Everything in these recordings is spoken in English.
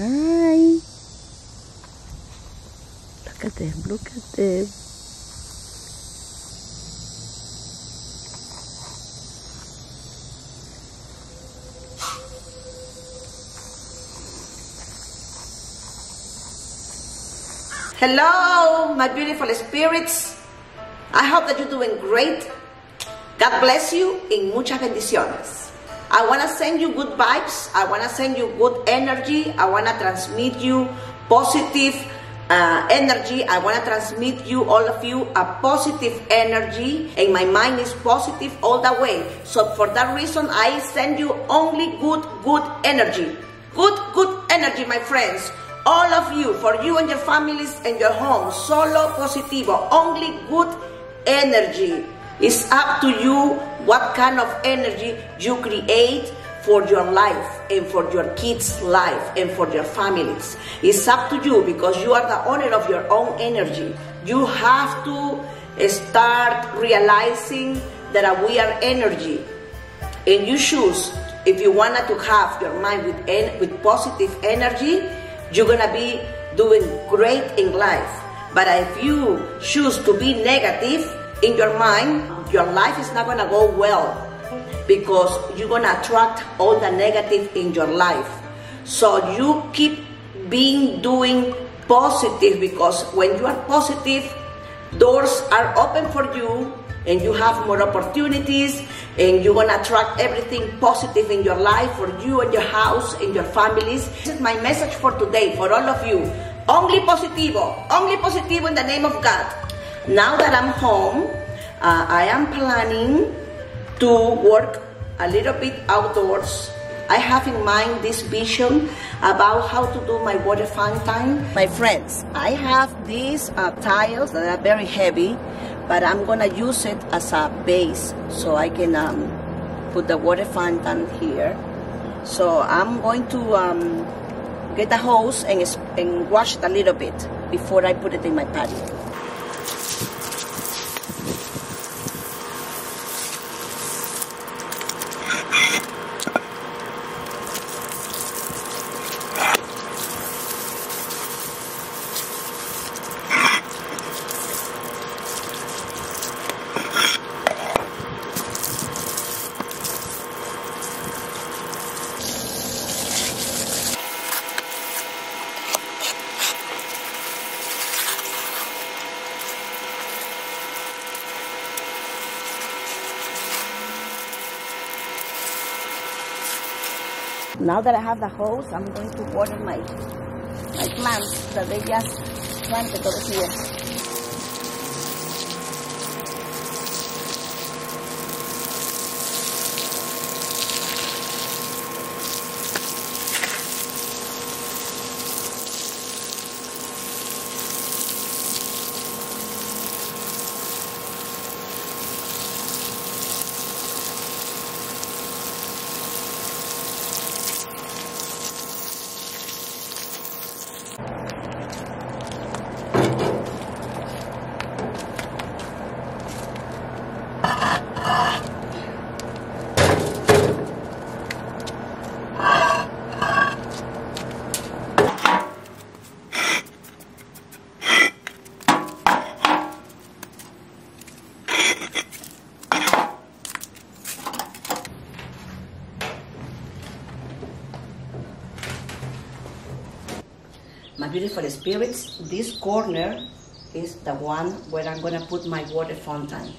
Hi. Look at them, look at them. Hello, my beautiful spirits. I hope that you're doing great. God bless you in muchas bendiciones. I want to send you good vibes. I want to send you good energy. I want to transmit you positive uh, energy. I want to transmit you, all of you, a positive energy. And my mind is positive all the way. So for that reason, I send you only good, good energy. Good, good energy, my friends all of you, for you and your families and your homes, solo positivo, only good energy. It's up to you what kind of energy you create for your life and for your kids' life and for your families. It's up to you because you are the owner of your own energy. You have to start realizing that we are energy and you choose if you wanted to have your mind with, with positive energy you're gonna be doing great in life. But if you choose to be negative in your mind, your life is not gonna go well because you're gonna attract all the negative in your life. So you keep being doing positive because when you are positive, doors are open for you and you have more opportunities and you're gonna attract everything positive in your life for you and your house and your families. This is my message for today for all of you. Only positivo, only positivo in the name of God. Now that I'm home, uh, I am planning to work a little bit outdoors. I have in mind this vision about how to do my water fountain. My friends, I have these uh, tiles that are very heavy but I'm gonna use it as a base so I can um, put the water fountain here so I'm going to um, get a hose and, and wash it a little bit before I put it in my patio Now that I have the hose, I'm going to water my, my plants that they just planted over here. My beautiful spirits, this corner is the one where I'm gonna put my water fountain.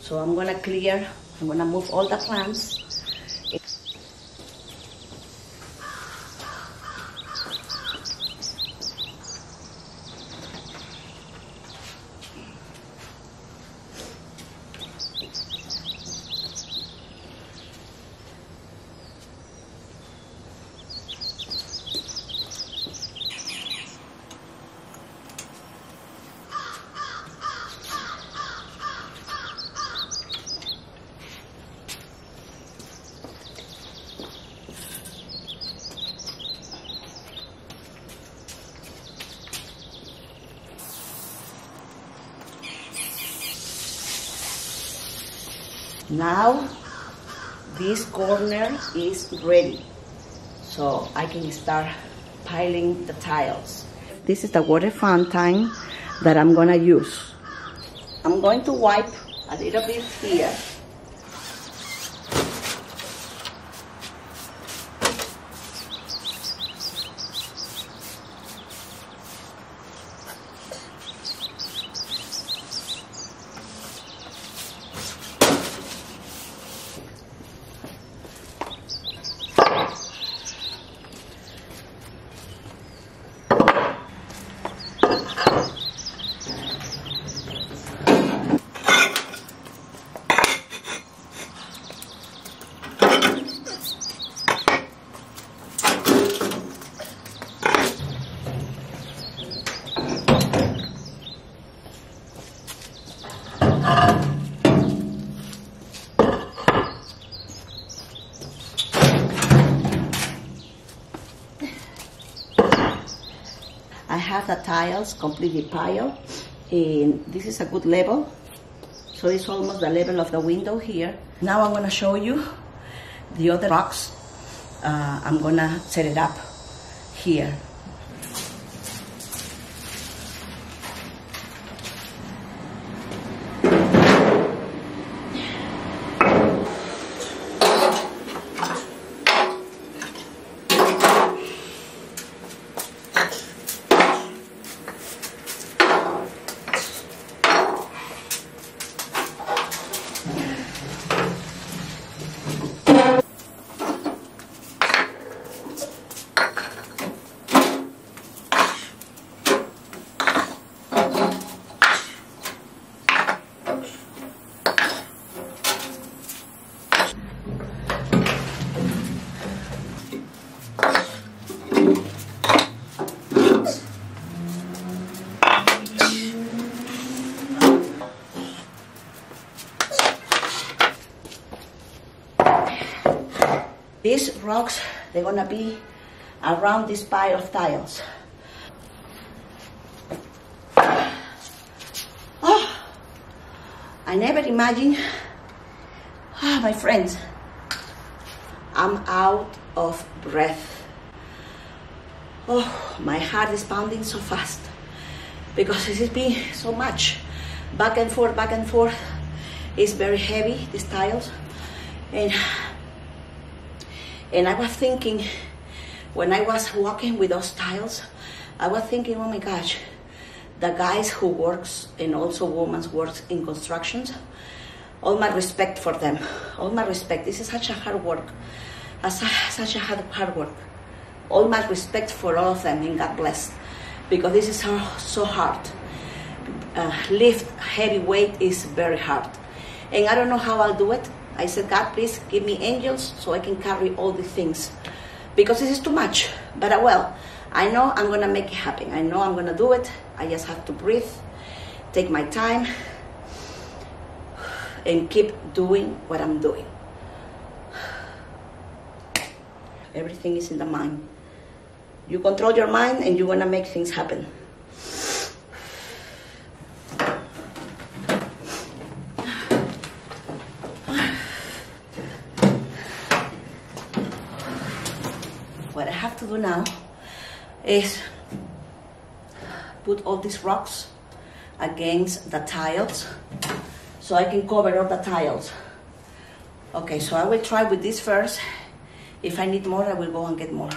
So I'm gonna clear, I'm gonna move all the plants Now this corner is ready. So I can start piling the tiles. This is the water fountain that I'm gonna use. I'm going to wipe a little bit here. The tiles completely piled and this is a good level. So it's almost the level of the window here. Now I'm gonna show you the other box uh, I'm gonna set it up here These rocks, they're gonna be around this pile of tiles. Oh, I never imagined, ah, my friends, I'm out of breath. Oh, my heart is pounding so fast because this has been so much back and forth, back and forth. It's very heavy, these tiles. And and I was thinking, when I was walking with those tiles, I was thinking, oh my gosh, the guys who works and also women works in constructions, all my respect for them, all my respect. This is such a hard work, such a hard, hard work. All my respect for all of them, and God bless, because this is so, so hard. Uh, lift heavy weight is very hard, and I don't know how I'll do it. I said, God, please give me angels so I can carry all the things because this is too much. But uh, well, I know I'm gonna make it happen. I know I'm gonna do it. I just have to breathe, take my time, and keep doing what I'm doing. Everything is in the mind. You control your mind and you're gonna make things happen. What I have to do now is put all these rocks against the tiles so I can cover all the tiles. Okay, so I will try with this first. If I need more, I will go and get more.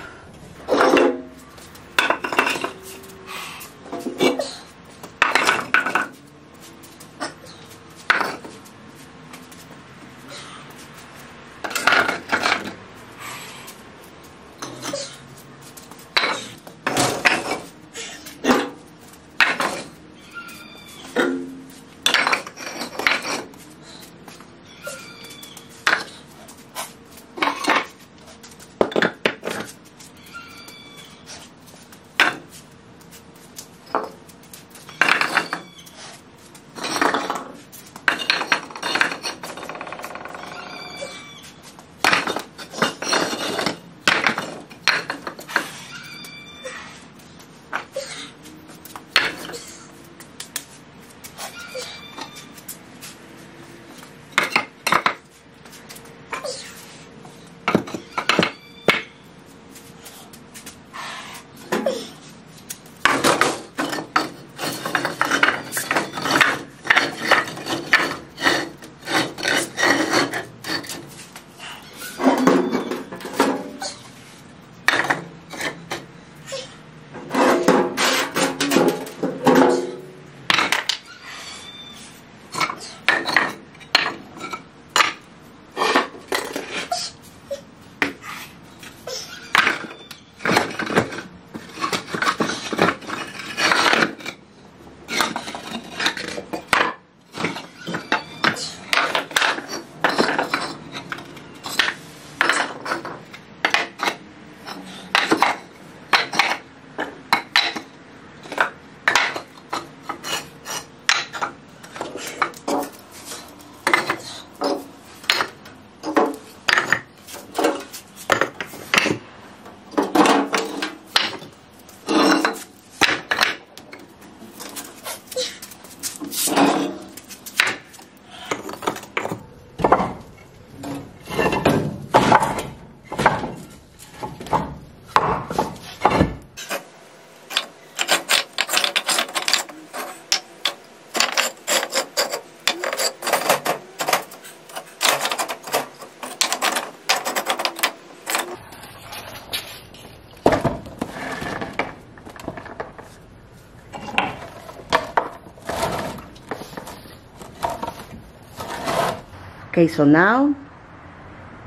Okay, so now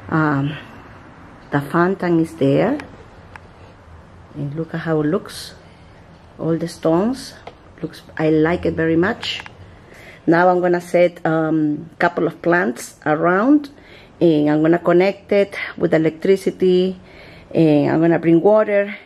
um, the fountain is there. And look at how it looks. All the stones. Looks I like it very much. Now I'm gonna set a um, couple of plants around and I'm gonna connect it with electricity and I'm gonna bring water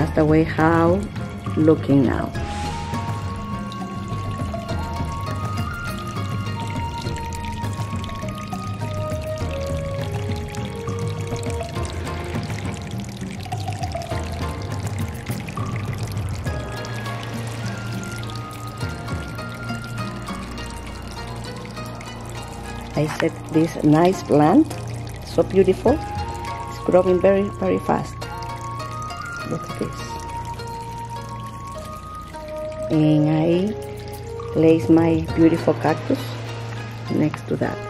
That's the way how looking now. I set this nice plant, so beautiful. It's growing very, very fast. This. And I place my beautiful cactus next to that.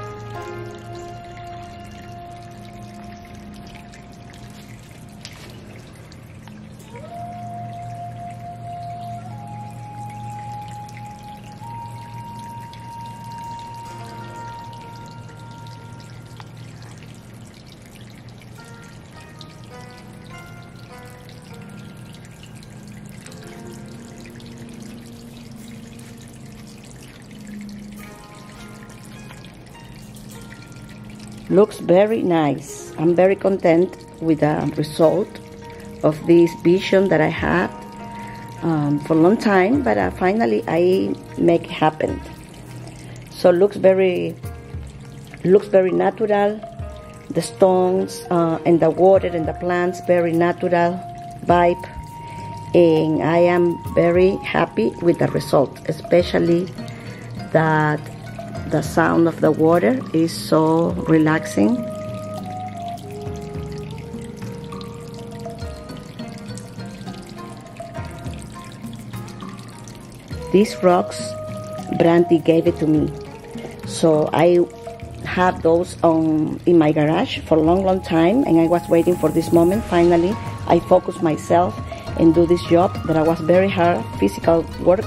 Looks very nice. I'm very content with the result of this vision that I had um, for a long time, but uh, finally I make it happen. So looks very, looks very natural. The stones uh, and the water and the plants very natural vibe, and I am very happy with the result, especially that the sound of the water is so relaxing. These rocks, Bramty gave it to me. So I have those on in my garage for a long, long time, and I was waiting for this moment. Finally, I focused myself and do this job that I was very hard physical work,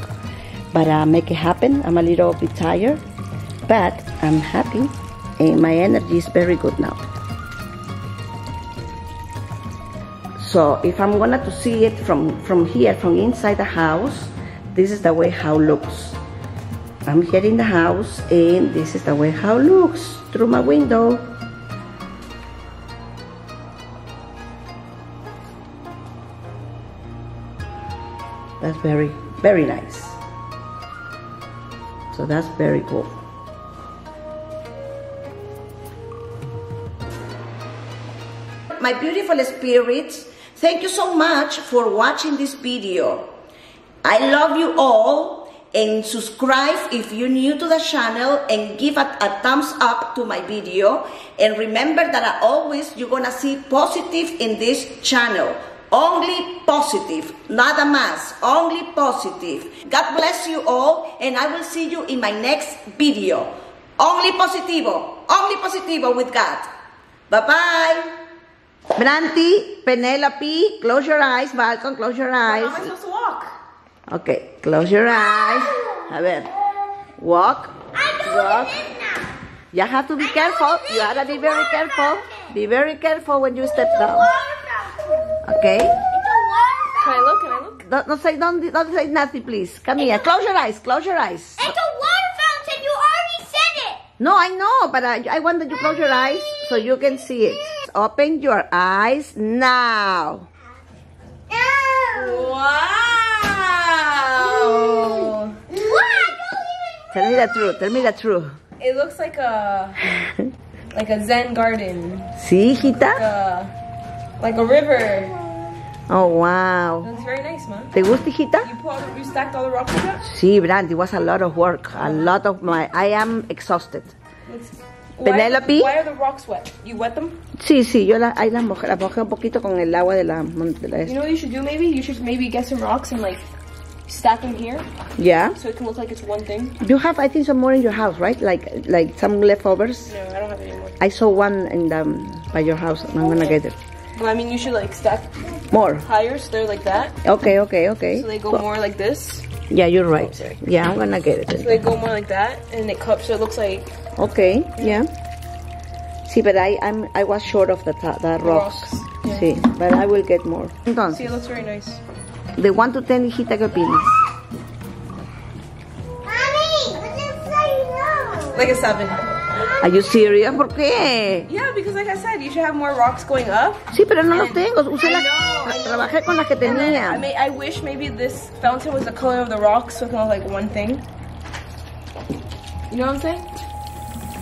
but I make it happen. I'm a little bit tired, but I'm happy and my energy is very good now. So if I'm gonna to see it from, from here, from inside the house, this is the way how looks. I'm here in the house and this is the way how looks through my window. That's very, very nice. So that's very cool. My beautiful spirits, thank you so much for watching this video. I love you all and subscribe if you're new to the channel and give a, a thumbs up to my video. And remember that I always you're gonna see positive in this channel. Only positive, nada más, only positive. God bless you all and I will see you in my next video. Only positivo, only positivo with God. Bye-bye. Bramty, Penelope, close your eyes. Balcom, close your eyes. How am I supposed to walk? Okay, close your eyes. A ver. Walk. Walk. You have to be careful. You gotta be very careful. Be very careful when you step down. Okay? Can I look? Can I look? Don't, don't say don't, don't say nothing, please. Come here. Close your eyes. Close your eyes. It's a water fountain. You already said it. No, I know, but I, I want that you close your eyes so you can see it. Open your eyes now. Wow! Tell me the truth. Tell me the truth. It looks like a like a Zen garden, ¿Sí, hijita? uh, like a river. Oh, wow. It's very nice, man. ¿Te gusta, hijita? You put all you stacked all the rocks that. Sí, Brand, it was a lot of work. A lot of my... I am exhausted. Why- Penelope? Why are the rocks wet? You wet them? Sí, sí, yo la, ahí las mojé, las mojé un poquito con el agua de la... de la- You know what you should do? Maybe you should maybe get some rocks and like stack them here Yeah? so it can look like it's one thing. You have, I think, some more in your house, right? Like like some leftovers? No, I don't have any more. I saw one in the, by your house. I'm gonna oh. get it. Well, I mean, you should like stack More. higher so they're like that. Okay, okay, okay. So they go Well, more like this. Yeah, you're right. Oh, sorry. Yeah, I'm gonna get it. So they go more like that, and it cups so it looks like Okay, yeah. See, but I, I'm, I was short of the, ta- the rocks. Rocks, yeah. Sí, but I will get more. See, it looks very nice. de 1 to 10, hijita, ¿qué opinas? Mommy, what did you say no? Like a seven. Are you serious? ¿Por qué? Yeah, because like I said, you should have more rocks going up. Sí, pero no los tengo. Usé I I know. trabajé con las que then I, tenía. may, I wish maybe this fountain was the color of the rocks, so it look like one thing. You know what I'm saying?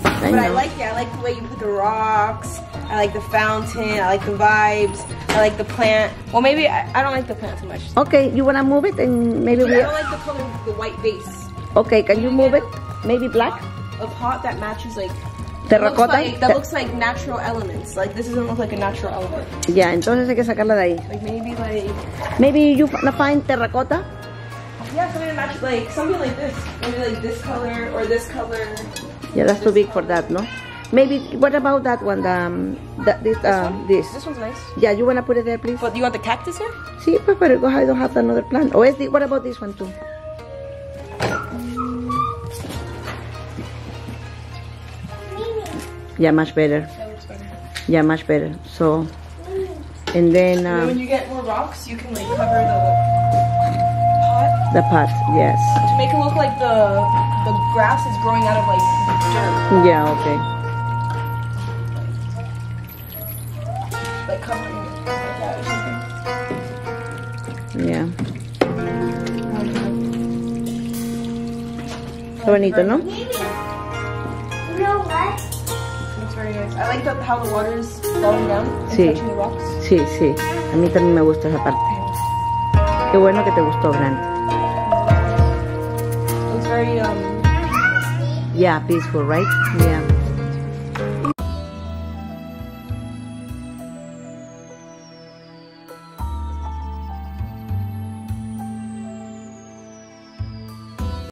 I But I like it. I like the way you put the rocks. I like the fountain. I like the vibes. I like the plant. Well, maybe I, I don't like the plant too much. Okay, you wanna move it and maybe I we... don't like the color of the white base Okay, can you move it? Maybe black? Of pot that matches like. that looks Terracota? like, that looks like natural elements. Like this doesn't look like a natural element. yeah entonces hay que sacarla de ahí. Like maybe like Maybe you find terracotta yeah, something like something like this. Maybe like this color or this color. Yeah, that's too big for that, no? Maybe, what about that one? The, um, that, this, um, this. This one's nice. Yeah, you wanna put it there, please? But you want the cactus here? Sí, pues, pero I don't have another plant. Oh, the, what about this one too? Yeah, much better. Better. Yeah, much better. So, and then And then when um, you get more rocks, you can like cover the pot the pot. Yes. to make it look like the the grass is growing out of like dirt, Yeah. Okay. like covering it like that or something. Yeah. Qué bonito, ¿no? Very nice. I like the, how the water is falling down and Sí. touching the rocks. Sí, sí. A mí también me gusta esa parte. Qué bueno que te gustó, Bran. Looks very um Yeah, peaceful, right? Yeah.